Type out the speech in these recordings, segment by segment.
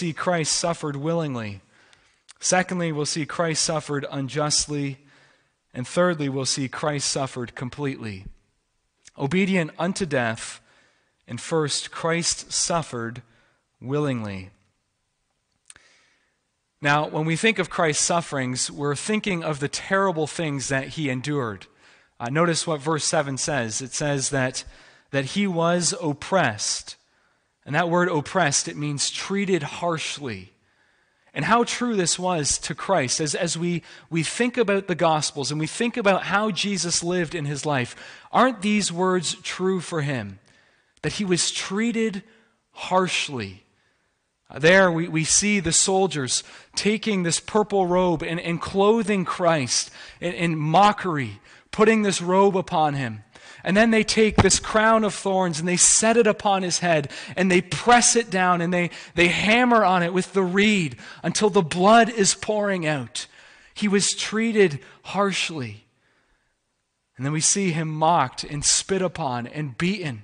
see Christ suffered willingly. Secondly, we'll see Christ suffered unjustly. And thirdly, we'll see Christ suffered completely. Obedient unto death. And first, Christ suffered willingly. Now, when we think of Christ's sufferings, we're thinking of the terrible things that he endured. Uh, notice what verse 7 says. It says that, that he was oppressed. And that word oppressed, it means treated harshly. And how true this was to Christ as, as we, we think about the Gospels and we think about how Jesus lived in his life. Aren't these words true for him? That he was treated harshly. There we, we see the soldiers taking this purple robe and, and clothing Christ in, in mockery, putting this robe upon him. And then they take this crown of thorns and they set it upon his head and they press it down and they, they hammer on it with the reed until the blood is pouring out. He was treated harshly. And then we see him mocked and spit upon and beaten.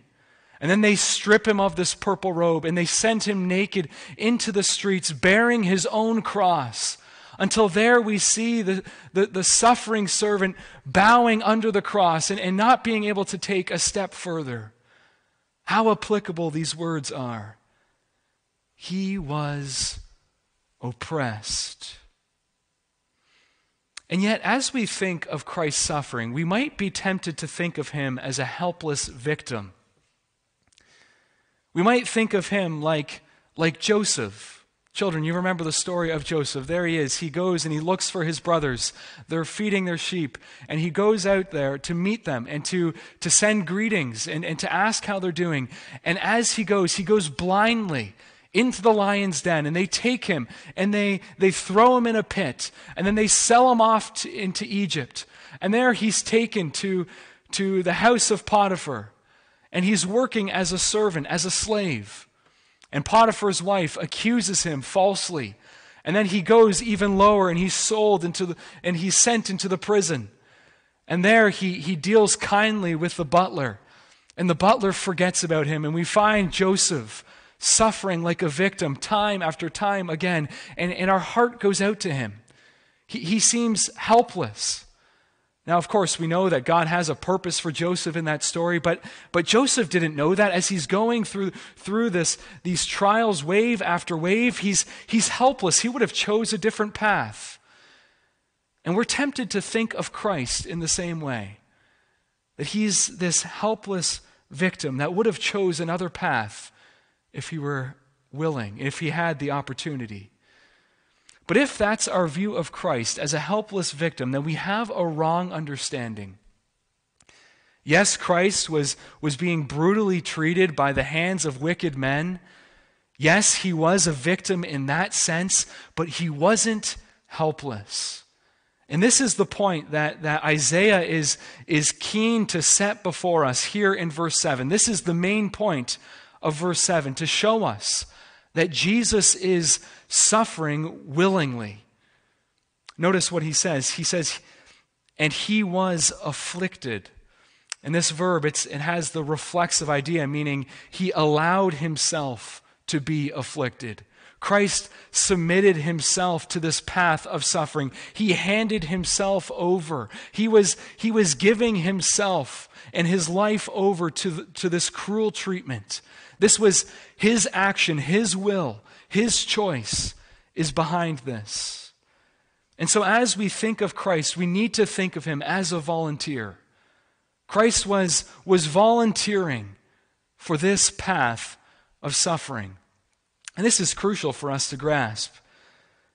And then they strip him of this purple robe and they send him naked into the streets bearing his own cross. Until there we see the, the, the, suffering servant bowing under the cross and, and not being able to take a step further. How applicable these words are. He was oppressed. And yet, as we think of Christ's suffering, we might be tempted to think of him as a helpless victim we might think of him like, like Joseph. Children, you remember the story of Joseph. There he is. He goes and he looks for his brothers. They're feeding their sheep. And he goes out there to meet them and to, to send greetings and, and to ask how they're doing. And as he goes, he goes blindly into the lion's den and they take him and they, they throw him in a pit and then they sell him off to, into Egypt. And there he's taken to, to the house of Potiphar and he's working as a servant, as a slave. And Potiphar's wife accuses him falsely. And then he goes even lower and he's sold into the, and he's sent into the prison. And there he, he deals kindly with the butler. And the butler forgets about him. And we find Joseph suffering like a victim time after time again. And, and our heart goes out to him. He, he seems helpless. Now, of course, we know that God has a purpose for Joseph in that story, but, but Joseph didn't know that. As he's going through, through this, these trials, wave after wave, he's, he's helpless. He would have chose a different path. And we're tempted to think of Christ in the same way, that he's this helpless victim that would have chose another path if he were willing, if he had the opportunity. But if that's our view of Christ as a helpless victim, then we have a wrong understanding. Yes, Christ was, was being brutally treated by the hands of wicked men. Yes, he was a victim in that sense, but he wasn't helpless. And this is the point that, that Isaiah is, is keen to set before us here in verse 7. This is the main point of verse 7 to show us that Jesus is suffering willingly. Notice what he says. He says, and he was afflicted. And this verb, it has the reflexive idea, meaning he allowed himself to be afflicted. Christ submitted himself to this path of suffering. He handed himself over. He was, he was giving himself and his life over to, to this cruel treatment. This was his action, his will, his choice is behind this. And so, as we think of Christ, we need to think of him as a volunteer. Christ was, was volunteering for this path of suffering. And this is crucial for us to grasp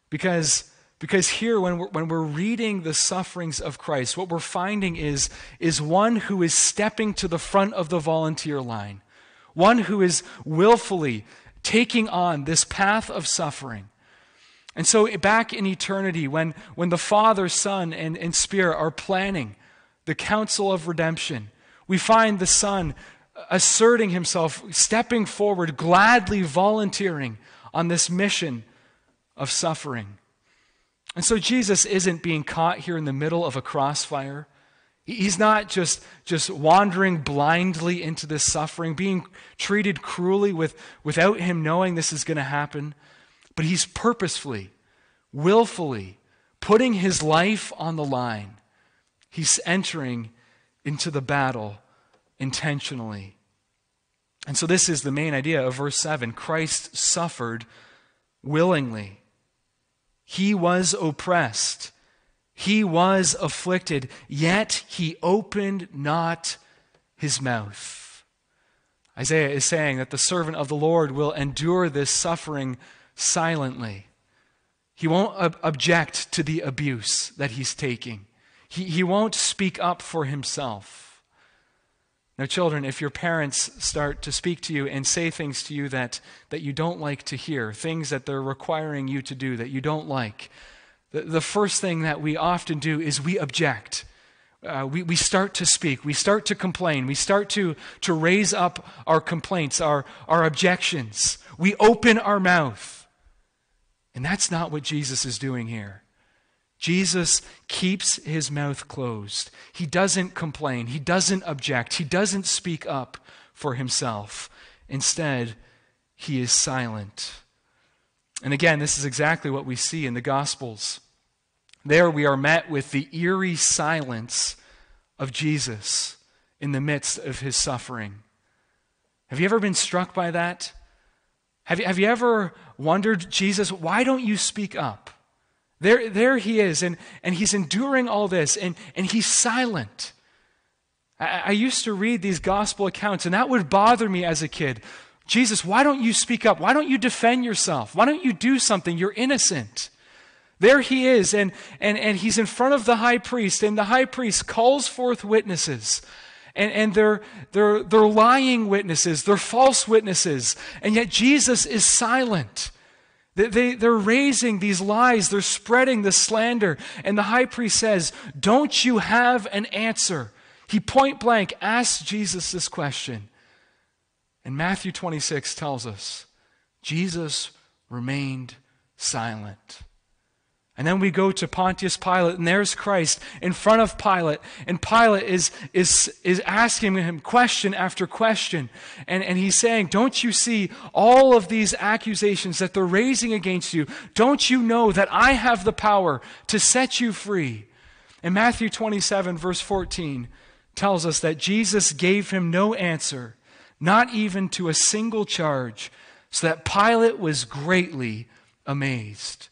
because, because here, when we're, when we're reading the sufferings of Christ, what we're finding is, is one who is stepping to the front of the volunteer line, one who is willfully taking on this path of suffering. And so, back in eternity, when, when the Father, Son, and, and Spirit are planning the counsel of redemption, we find the Son asserting himself, stepping forward, gladly volunteering on this mission of suffering. And so, Jesus isn't being caught here in the middle of a crossfire. He's not just, just wandering blindly into this suffering, being treated cruelly with, without him knowing this is going to happen. But he's purposefully, willfully putting his life on the line. He's entering into the battle intentionally. And so, this is the main idea of verse 7 Christ suffered willingly. He was oppressed, he was afflicted, yet he opened not his mouth. Isaiah is saying that the servant of the Lord will endure this suffering silently. He won't ob- object to the abuse that he's taking. He, he won't speak up for himself. Now, children, if your parents start to speak to you and say things to you that, that you don't like to hear, things that they're requiring you to do that you don't like, the, the first thing that we often do is we object. Uh, we, we start to speak, we start to complain, we start to, to raise up our complaints, our, our objections. We open our mouth. And that's not what Jesus is doing here. Jesus keeps his mouth closed. He doesn't complain. He doesn't object. He doesn't speak up for himself. Instead, he is silent. And again, this is exactly what we see in the Gospels. There we are met with the eerie silence of Jesus in the midst of his suffering. Have you ever been struck by that? Have you, have you ever wondered, Jesus, why don't you speak up? There, there he is, and, and he's enduring all this, and, and he's silent. I, I used to read these gospel accounts, and that would bother me as a kid. Jesus, why don't you speak up? Why don't you defend yourself? Why don't you do something? You're innocent. There he is, and, and, and he's in front of the high priest, and the high priest calls forth witnesses. And, and they're, they're, they're lying witnesses, they're false witnesses, and yet Jesus is silent. They, they, they're raising these lies, they're spreading the slander. And the high priest says, Don't you have an answer? He point blank asks Jesus this question. And Matthew 26 tells us Jesus remained silent. And then we go to Pontius Pilate, and there's Christ in front of Pilate. And Pilate is, is, is asking him question after question. And, and he's saying, Don't you see all of these accusations that they're raising against you? Don't you know that I have the power to set you free? And Matthew 27, verse 14, tells us that Jesus gave him no answer, not even to a single charge, so that Pilate was greatly amazed.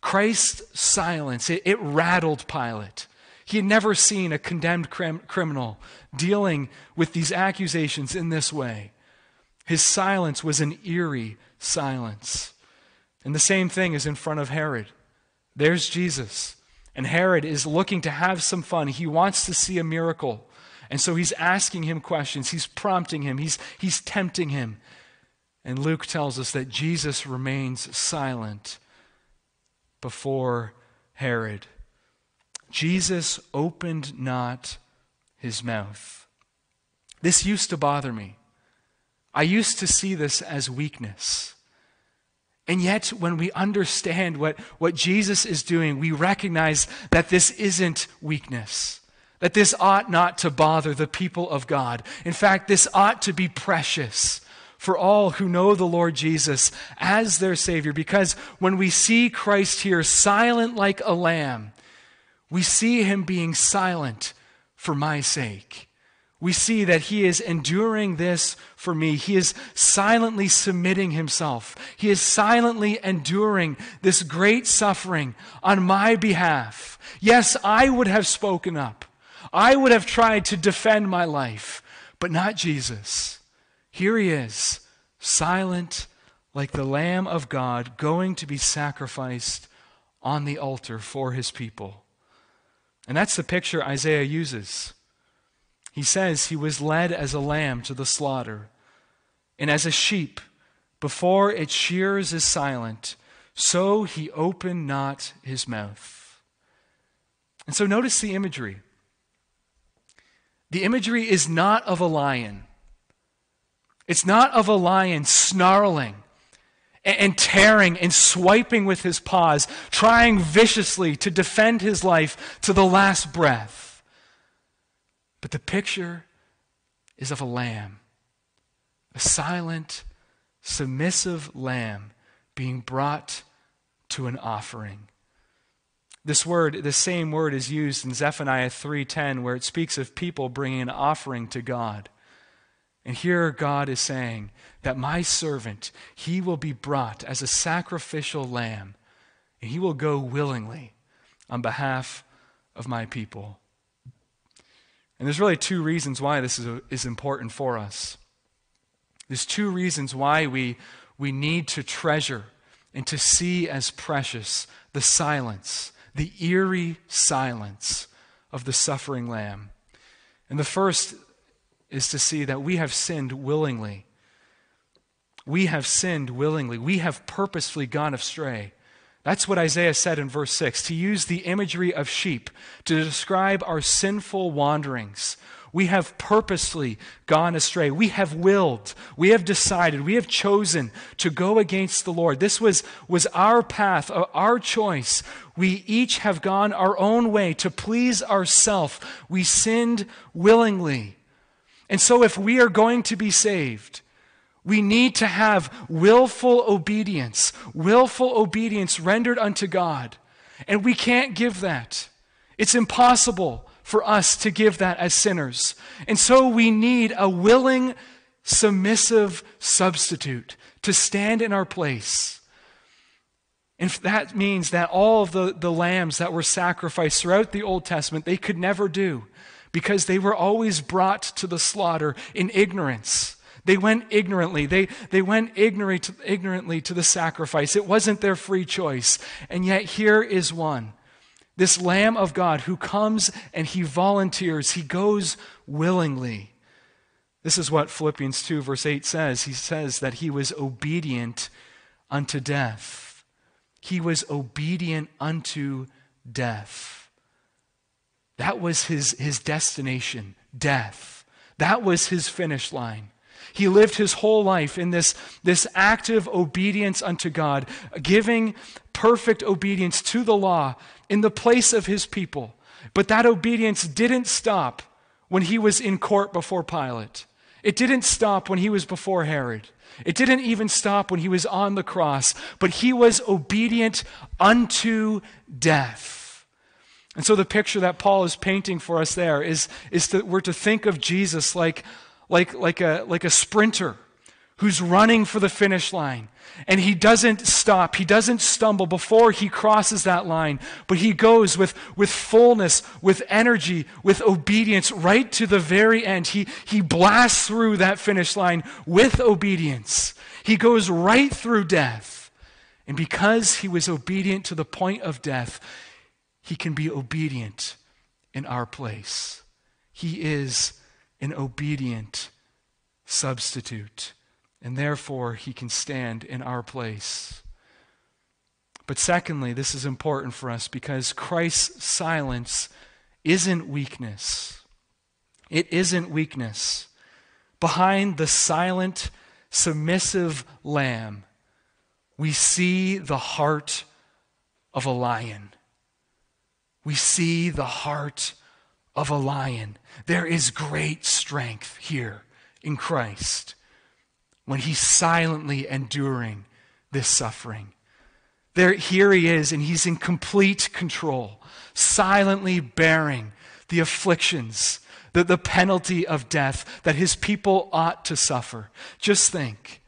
Christ's silence, it, it rattled Pilate. He had never seen a condemned crim- criminal dealing with these accusations in this way. His silence was an eerie silence. And the same thing is in front of Herod. There's Jesus. And Herod is looking to have some fun. He wants to see a miracle. And so he's asking him questions. He's prompting him. He's, he's tempting him. And Luke tells us that Jesus remains silent before Herod. Jesus opened not his mouth. This used to bother me. I used to see this as weakness. And yet, when we understand what, what Jesus is doing, we recognize that this isn't weakness, that this ought not to bother the people of God. In fact, this ought to be precious for all who know the Lord Jesus as their Savior. Because when we see Christ here silent like a lamb, we see him being silent for my sake. We see that he is enduring this for me. He is silently submitting himself. He is silently enduring this great suffering on my behalf. Yes, I would have spoken up. I would have tried to defend my life, but not Jesus. Here he is, silent like the Lamb of God, going to be sacrificed on the altar for his people. And that's the picture Isaiah uses. He says he was led as a lamb to the slaughter, and as a sheep before its shears is silent, so he opened not his mouth. And so notice the imagery. The imagery is not of a lion. It's not of a lion snarling and tearing and swiping with his paws, trying viciously to defend his life to the last breath. But the picture is of a lamb, a silent, submissive lamb being brought to an offering. This word, the same word is used in Zephaniah 3:10 where it speaks of people bringing an offering to God. And here God is saying that my servant, he will be brought as a sacrificial lamb, and he will go willingly on behalf of my people. And there's really two reasons why this is, is important for us. There's two reasons why we, we need to treasure and to see as precious the silence, the eerie silence of the suffering lamb. And the first is to see that we have sinned willingly. We have sinned willingly. We have purposefully gone astray. That's what Isaiah said in verse 6 to use the imagery of sheep to describe our sinful wanderings. We have purposely gone astray. We have willed. We have decided. We have chosen to go against the Lord. This was, was our path, uh, our choice. We each have gone our own way to please ourselves. We sinned willingly. And so, if we are going to be saved, we need to have willful obedience, willful obedience rendered unto God. And we can't give that. It's impossible for us to give that as sinners. And so we need a willing, submissive substitute to stand in our place. And that means that all of the, the lambs that were sacrificed throughout the Old Testament, they could never do because they were always brought to the slaughter in ignorance. They went ignorantly. They, they went ignorantly to the sacrifice. It wasn't their free choice. And yet, here is one this Lamb of God who comes and he volunteers, he goes willingly. This is what Philippians 2, verse 8 says. He says that he was obedient unto death. He was obedient unto death. That was his, his destination, death. That was his finish line. He lived his whole life in this, this active obedience unto God, giving perfect obedience to the law in the place of his people. But that obedience didn't stop when he was in court before Pilate. It didn't stop when he was before Herod. It didn't even stop when he was on the cross, but he was obedient unto death. And so the picture that Paul is painting for us there is, is that we're to think of Jesus like, like, like, a, like a sprinter who's running for the finish line. And he doesn't stop. He doesn't stumble before he crosses that line, but he goes with, with fullness, with energy, with obedience right to the very end. He, he blasts through that finish line with obedience. He goes right through death. And because he was obedient to the point of death, he can be obedient in our place. He is an obedient substitute and therefore he can stand in our place. But secondly, this is important for us because Christ's silence isn't weakness. It isn't weakness. Behind the silent, submissive lamb, we see the heart of a lion. We see the heart of a lion. There is great strength here in Christ when he's silently enduring this suffering. There, here he is, and he's in complete control, silently bearing the afflictions, the, the penalty of death that his people ought to suffer. Just think.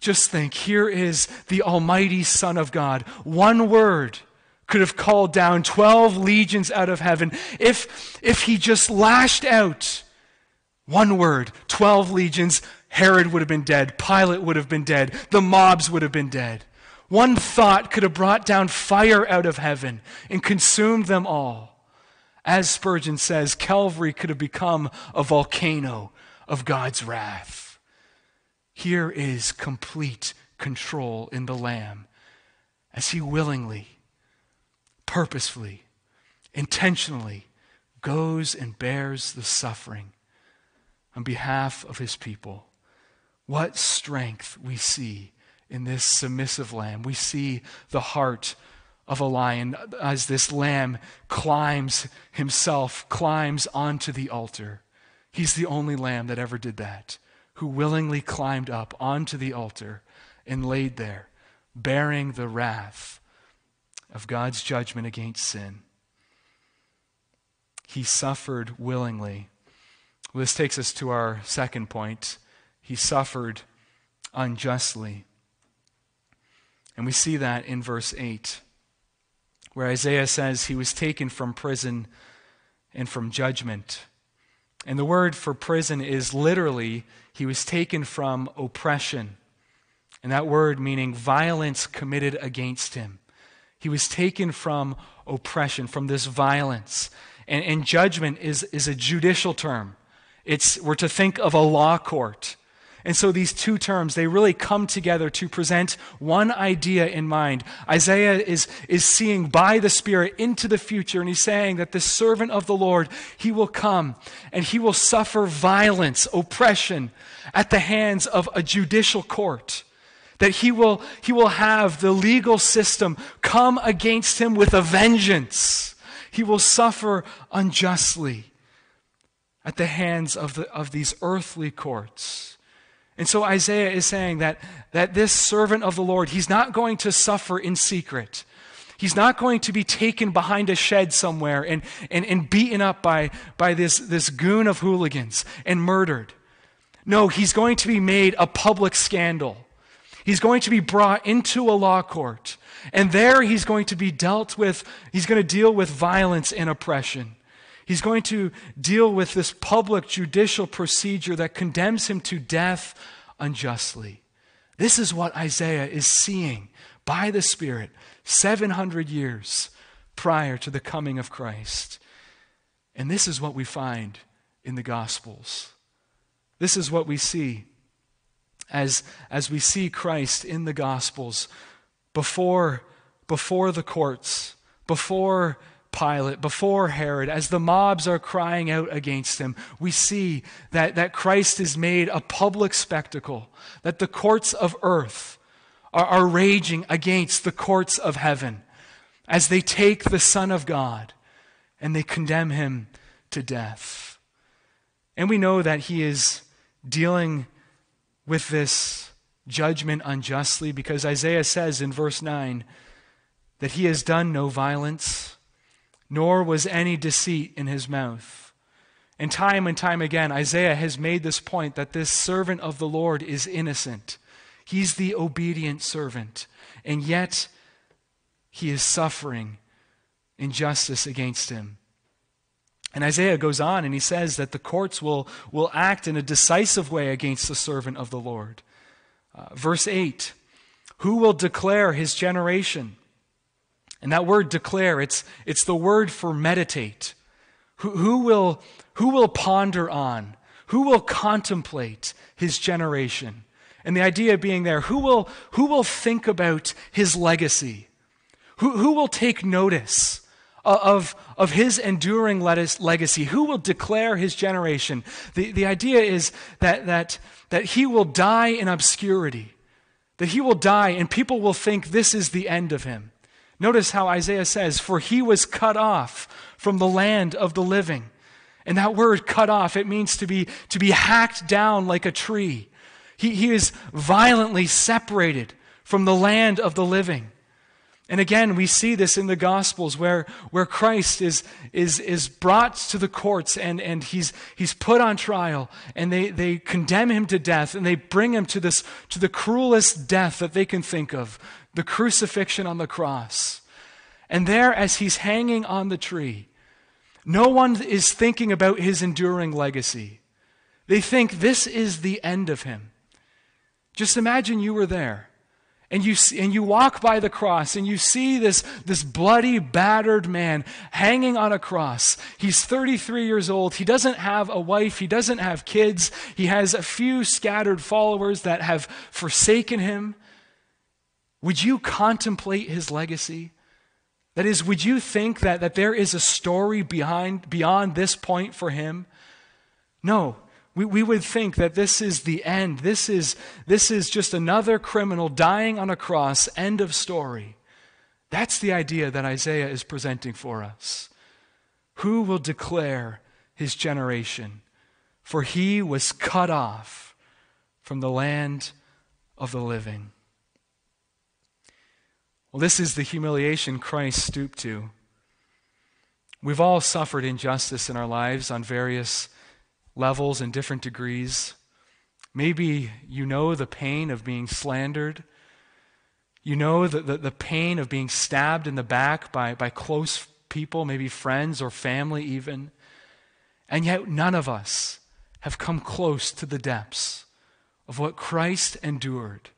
Just think. Here is the Almighty Son of God. One word could have called down 12 legions out of heaven if, if he just lashed out. One word, 12 legions Herod would have been dead. Pilate would have been dead. The mobs would have been dead. One thought could have brought down fire out of heaven and consumed them all. As Spurgeon says, Calvary could have become a volcano of God's wrath. Here is complete control in the Lamb as he willingly, purposefully, intentionally goes and bears the suffering on behalf of his people. What strength we see in this submissive lamb. We see the heart of a lion as this lamb climbs himself, climbs onto the altar. He's the only lamb that ever did that, who willingly climbed up onto the altar and laid there bearing the wrath of God's judgment against sin. He suffered willingly. This takes us to our second point. He suffered unjustly. And we see that in verse 8, where Isaiah says he was taken from prison and from judgment. And the word for prison is literally, he was taken from oppression. And that word meaning violence committed against him. He was taken from oppression, from this violence. And, and judgment is, is a judicial term. It's, we're to think of a law court. And so these two terms, they really come together to present one idea in mind. Isaiah is, is seeing by the Spirit into the future, and he's saying that the servant of the Lord, he will come and he will suffer violence, oppression at the hands of a judicial court. That he will, he will have the legal system come against him with a vengeance. He will suffer unjustly at the hands of, the, of these earthly courts. And so Isaiah is saying that, that this servant of the Lord, he's not going to suffer in secret. He's not going to be taken behind a shed somewhere and, and, and beaten up by, by this, this goon of hooligans and murdered. No, he's going to be made a public scandal. He's going to be brought into a law court. And there he's going to be dealt with, he's going to deal with violence and oppression. He's going to deal with this public judicial procedure that condemns him to death unjustly. This is what Isaiah is seeing by the Spirit 700 years prior to the coming of Christ. And this is what we find in the Gospels. This is what we see as, as we see Christ in the Gospels before, before the courts, before Pilate, before Herod, as the mobs are crying out against him, we see that, that Christ is made a public spectacle, that the courts of earth are, are raging against the courts of heaven as they take the Son of God and they condemn him to death. And we know that he is dealing with this judgment unjustly because Isaiah says in verse 9 that he has done no violence nor was any deceit in his mouth. And time and time again, Isaiah has made this point that this servant of the Lord is innocent. He's the obedient servant. And yet, he is suffering injustice against him. And Isaiah goes on and he says that the courts will, will act in a decisive way against the servant of the Lord. Uh, verse 8 Who will declare his generation? And that word declare, it's, it's the word for meditate. Who, who, will, who will ponder on? Who will contemplate his generation? And the idea being there, who will, who will think about his legacy? Who, who will take notice of, of his enduring legacy? Who will declare his generation? The, the idea is that, that, that he will die in obscurity, that he will die and people will think this is the end of him. Notice how Isaiah says, For he was cut off from the land of the living. And that word cut off, it means to be, to be hacked down like a tree. He, he is violently separated from the land of the living. And again, we see this in the Gospels where, where Christ is, is, is brought to the courts and, and he's, he's put on trial and they, they condemn him to death and they bring him to, this, to the cruelest death that they can think of the crucifixion on the cross. And there, as he's hanging on the tree, no one is thinking about his enduring legacy. They think this is the end of him. Just imagine you were there and you, see, and you walk by the cross and you see this, this bloody, battered man hanging on a cross. He's 33 years old. He doesn't have a wife. He doesn't have kids. He has a few scattered followers that have forsaken him. Would you contemplate his legacy? That is, would you think that, that there is a story behind, beyond this point for him? No. We, we would think that this is the end. This is, this is just another criminal dying on a cross, end of story. That's the idea that Isaiah is presenting for us. Who will declare his generation? For he was cut off from the land of the living. Well, this is the humiliation Christ stooped to. We've all suffered injustice in our lives on various levels and different degrees. Maybe you know the pain of being slandered. You know the, the, the, pain of being stabbed in the back by, by close people, maybe friends or family even. And yet, none of us have come close to the depths of what Christ endured,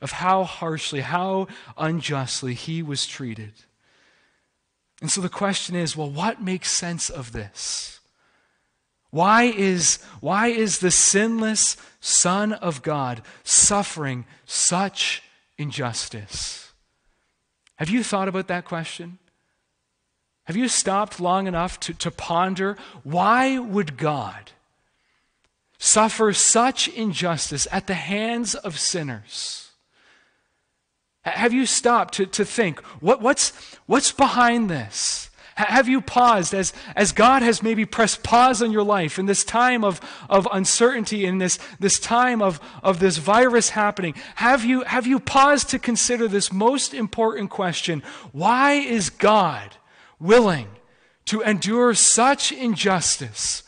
of how harshly, how unjustly he was treated. And so the question is well, what makes sense of this? Why is, why is the sinless Son of God suffering such injustice? Have you thought about that question? Have you stopped long enough to, to ponder why would God suffer such injustice at the hands of sinners? Have you stopped to, to think what, what's, what's behind this? Have you paused as, as God has maybe pressed pause on your life in this time of, of uncertainty, in this, this time of, of this virus happening? Have you, have you paused to consider this most important question? Why is God willing to endure such injustice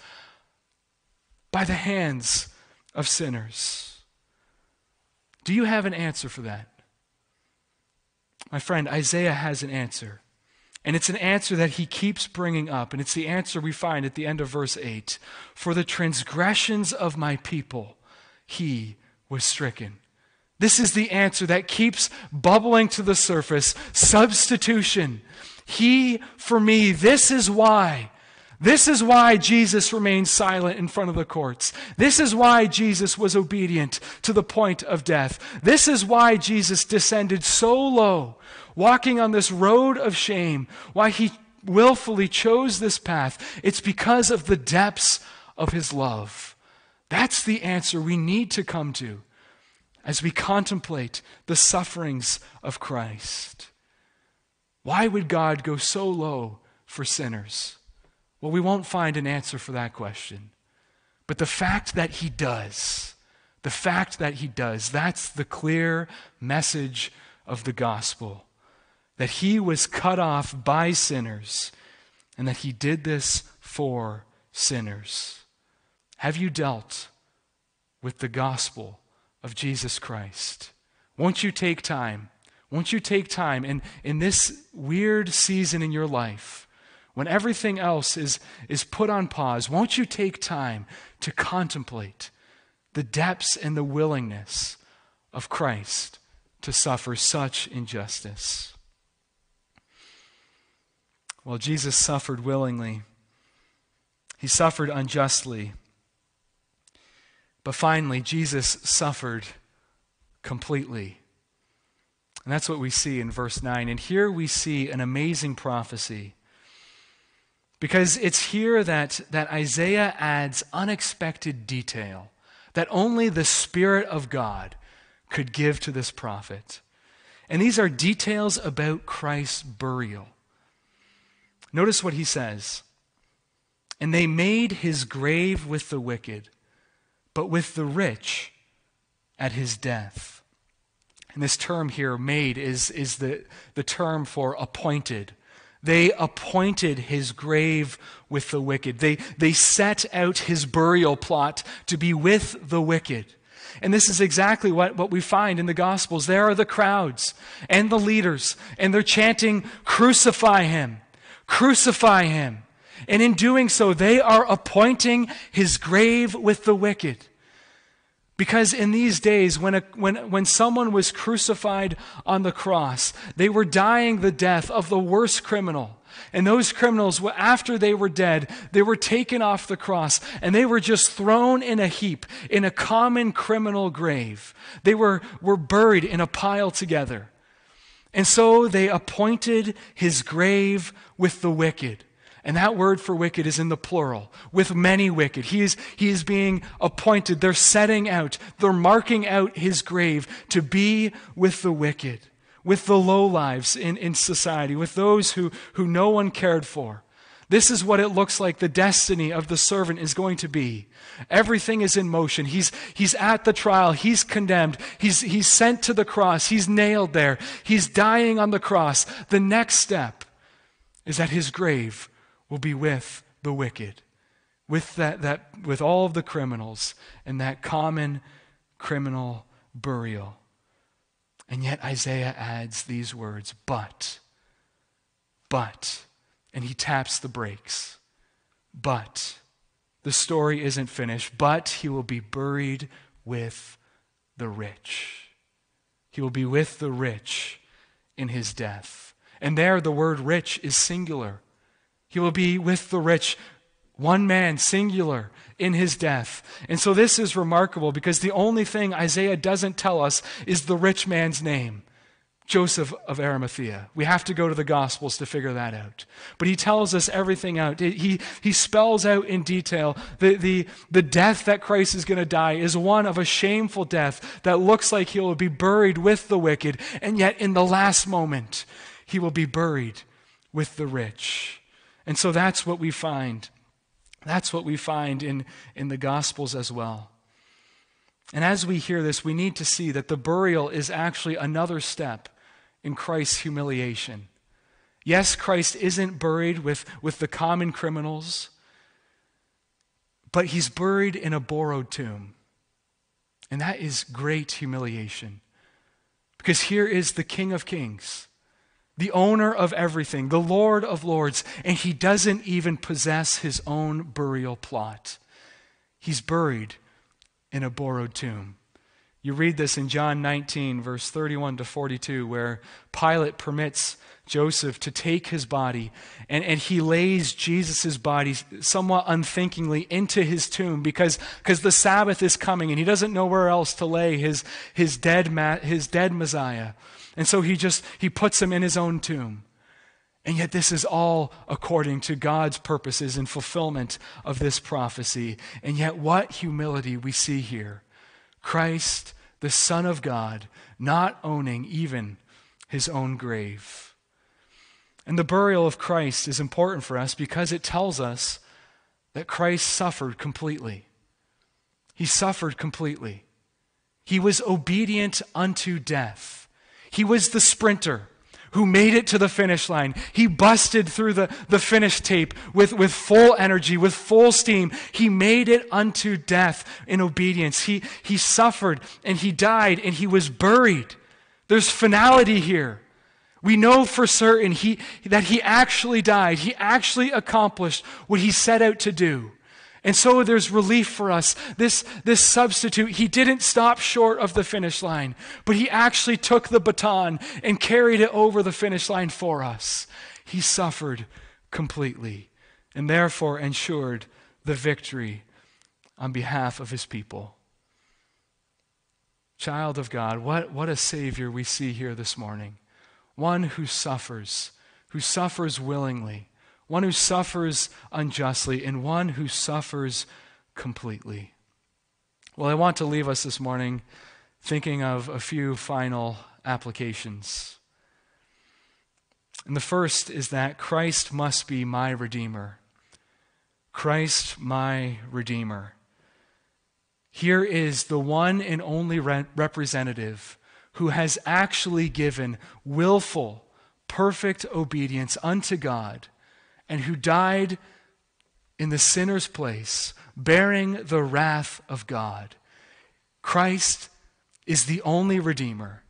by the hands of sinners? Do you have an answer for that? My friend, Isaiah has an answer. And it's an answer that he keeps bringing up. And it's the answer we find at the end of verse 8 For the transgressions of my people, he was stricken. This is the answer that keeps bubbling to the surface substitution. He for me. This is why. This is why Jesus remained silent in front of the courts. This is why Jesus was obedient to the point of death. This is why Jesus descended so low walking on this road of shame, why he willfully chose this path, it's because of the depths of his love. That's the answer we need to come to as we contemplate the sufferings of Christ. Why would God go so low for sinners? Well, we won't find an answer for that question. But the fact that he does, the fact that he does, that's the clear message of the gospel that he was cut off by sinners and that he did this for sinners. Have you dealt with the gospel of Jesus Christ? Won't you take time? Won't you take time in, in this weird season in your life when everything else is, is put on pause? Won't you take time to contemplate the depths and the willingness of Christ to suffer such injustice? Well, Jesus suffered willingly, he suffered unjustly. But finally, Jesus suffered completely. And that's what we see in verse 9. And here we see an amazing prophecy. Because it's here that, that Isaiah adds unexpected detail that only the Spirit of God could give to this prophet. And these are details about Christ's burial. Notice what he says. And they made his grave with the wicked, but with the rich at his death. And this term here, made, is, is the, the term for appointed. They appointed his grave with the wicked. They, they set out his burial plot to be with the wicked. And this is exactly what, what we find in the Gospels. There are the crowds and the leaders, and they're chanting, Crucify him! Crucify him. And in doing so, they are appointing his grave with the wicked. Because in these days, when, a, when, when someone was crucified on the cross, they were dying the death of the worst criminal. And those criminals, after they were dead, they were taken off the cross and they were just thrown in a heap in a common criminal grave. They were, were buried in a pile together. And so they appointed his grave with the wicked. And that word for wicked is in the plural, with many wicked. He is, he is being appointed. They're setting out, they're marking out his grave to be with the wicked, with the low lives in, in society, with those who, who no one cared for. This is what it looks like the destiny of the servant is going to be. Everything is in motion. He's, he's at the trial. He's condemned. He's, he's sent to the cross. He's nailed there. He's dying on the cross. The next step is that his grave will be with the wicked, with, that, that, with all of the criminals, and that common criminal burial. And yet Isaiah adds these words, but, but, and he taps the brakes. But the story isn't finished, but he will be buried with the rich. He will be with the rich in his death. And there, the word rich is singular. He will be with the rich, one man, singular, in his death. And so this is remarkable because the only thing Isaiah doesn't tell us is the rich man's name. Joseph of Arimathea. We have to go to the Gospels to figure that out. But he tells us everything out. He, he spells out in detail the, the, the death that Christ is going to die is one of a shameful death that looks like he will be buried with the wicked, and yet in the last moment, he will be buried with the rich. And so that's what we find. That's what we find in, in the Gospels as well. And as we hear this, we need to see that the burial is actually another step in Christ's humiliation. Yes, Christ isn't buried with, with the common criminals, but he's buried in a borrowed tomb. And that is great humiliation. Because here is the King of Kings, the owner of everything, the Lord of Lords, and he doesn't even possess his own burial plot. He's buried in a borrowed tomb. You read this in John 19, verse 31 to 42, where Pilate permits Joseph to take his body, and, and he lays Jesus' body somewhat unthinkingly into his tomb because because the Sabbath is coming and he doesn't know where else to lay his, his, dead, his dead Messiah. And so he just he puts him in his own tomb. And yet, this is all according to God's purposes and fulfillment of this prophecy. And yet, what humility we see here. Christ, the Son of God, not owning even his own grave. And the burial of Christ is important for us because it tells us that Christ suffered completely. He suffered completely. He was obedient unto death. He was the sprinter who made it to the finish line. He busted through the, the finish tape with, with full energy, with full steam. He made it unto death in obedience. He, he suffered and he died and he was buried. There's finality here. We know for certain he, that he actually died. He actually accomplished what he set out to do. And so there's relief for us. This, this substitute, he didn't stop short of the finish line, but he actually took the baton and carried it over the finish line for us. He suffered completely and therefore ensured the victory on behalf of his people. Child of God, what, what a Savior we see here this morning. One who suffers, who suffers willingly one who suffers unjustly, and one who suffers completely. Well, I want to leave us this morning thinking of a few final applications. And the first is that Christ must be my Redeemer. Christ, my Redeemer. Here is the one and only re- representative who has actually given willful, perfect obedience unto God and who died in the sinner's place, bearing the wrath of God. Christ is the only Redeemer.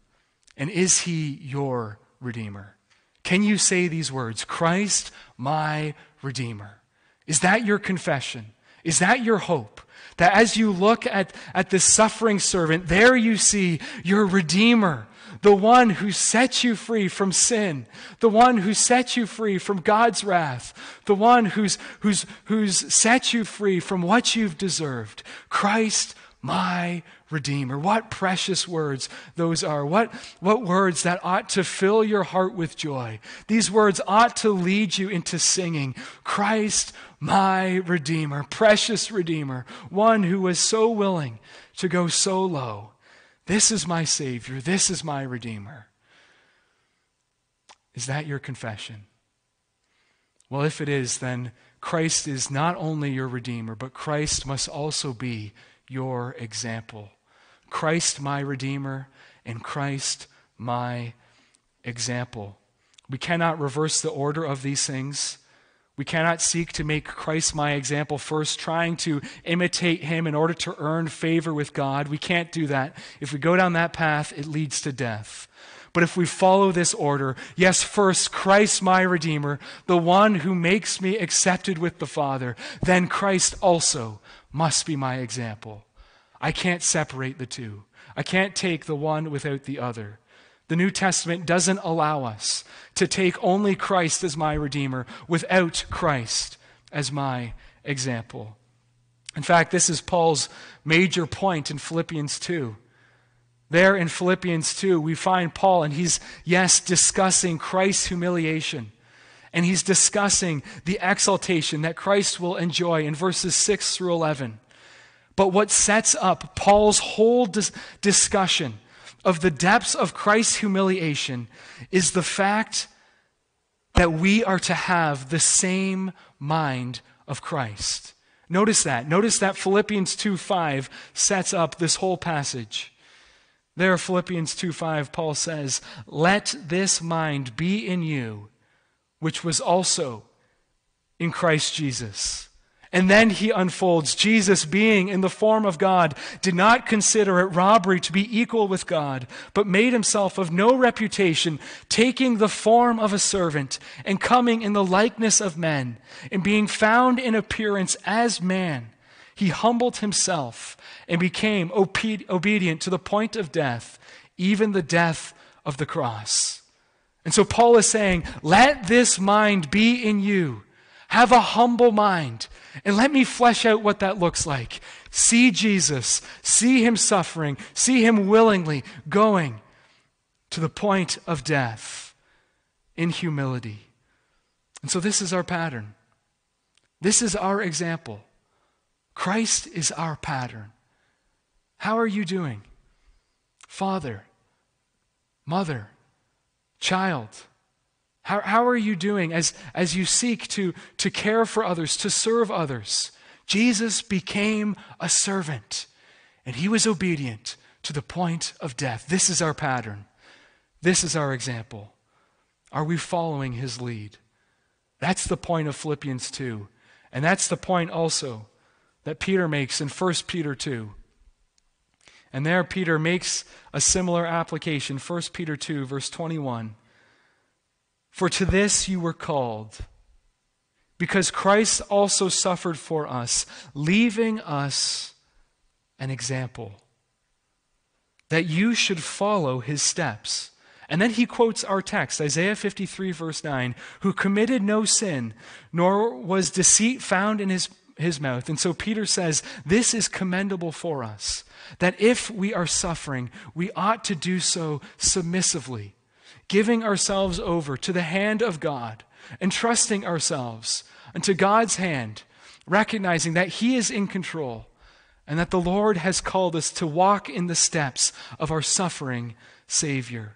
And is he your Redeemer? Can you say these words Christ, my Redeemer? Is that your confession? Is that your hope? That as you look at, at the suffering servant, there you see your Redeemer, the one who set you free from sin, the one who set you free from God's wrath, the one who's, who's, who's set you free from what you've deserved. Christ, my Redeemer. What precious words those are. What, what words that ought to fill your heart with joy. These words ought to lead you into singing Christ, my Redeemer, precious Redeemer, one who was so willing to go so low this is my Savior. This is my Redeemer. Is that your confession? Well, if it is, then Christ is not only your Redeemer, but Christ must also be your example. Christ, my Redeemer, and Christ, my example. We cannot reverse the order of these things. We cannot seek to make Christ my example first, trying to imitate him in order to earn favor with God. We can't do that. If we go down that path, it leads to death. But if we follow this order, yes, first, Christ my Redeemer, the one who makes me accepted with the Father, then Christ also must be my example. I can't separate the two. I can't take the one without the other. The New Testament doesn't allow us to take only Christ as my Redeemer without Christ as my example. In fact, this is Paul's major point in Philippians 2. There in Philippians 2, we find Paul, and he's, yes, discussing Christ's humiliation. And he's discussing the exaltation that Christ will enjoy in verses 6 through 11. But what sets up Paul's whole dis- discussion of the depths of Christ's humiliation is the fact that we are to have the same mind of Christ. Notice that. Notice that Philippians 2 5 sets up this whole passage. There, Philippians 2 5, Paul says, Let this mind be in you, which was also in Christ Jesus. And then he unfolds Jesus, being in the form of God, did not consider it robbery to be equal with God, but made himself of no reputation, taking the form of a servant, and coming in the likeness of men, and being found in appearance as man he humbled himself and became obedient to the point of death, even the death of the cross. And so Paul is saying, Let this mind be in you. Have a humble mind. And let me flesh out what that looks like. See Jesus, see him suffering, see him willingly going to the point of death in humility. And so this is our pattern. This is our example. Christ is our pattern. How are you doing? Father, mother, child. How, how are you doing as, as you seek to, to care for others, to serve others? Jesus became a servant, and he was obedient to the point of death. This is our pattern. This is our example. Are we following his lead? That's the point of Philippians 2. And that's the point also that Peter makes in 1 Peter 2. And there, Peter makes a similar application 1 Peter 2, verse 21. For to this you were called, because Christ also suffered for us, leaving us an example, that you should follow his steps. And then he quotes our text, Isaiah 53, verse 9, who committed no sin, nor was deceit found in his his mouth. And so Peter says, This is commendable for us, that if we are suffering, we ought to do so submissively, giving ourselves over to the hand of God, entrusting ourselves unto God's hand, recognizing that He is in control and that the Lord has called us to walk in the steps of our suffering Savior.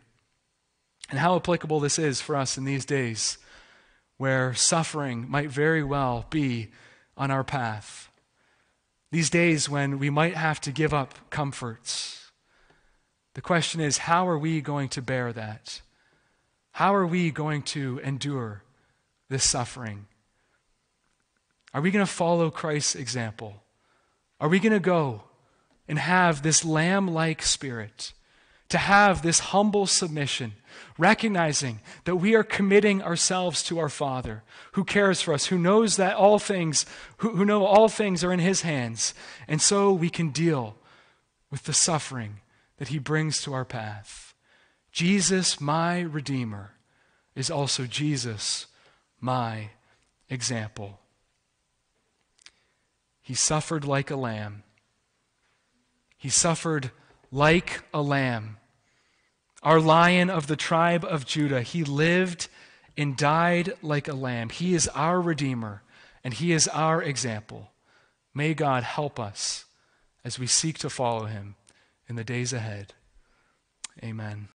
And how applicable this is for us in these days where suffering might very well be on our path. These days when we might have to give up comforts. The question is how are we going to bear that? How are we going to endure this suffering? Are we going to follow Christ's example? Are we going to go and have this lamb like spirit, to have this humble submission? recognizing that we are committing ourselves to our Father who cares for us, who knows that all things, who, who know all things are in His hands. And so we can deal with the suffering that He brings to our path. Jesus, my Redeemer, is also Jesus, my example. He suffered like a lamb. He suffered like a lamb our lion of the tribe of Judah. He lived and died like a lamb. He is our Redeemer, and He is our example. May God help us as we seek to follow Him in the days ahead. Amen.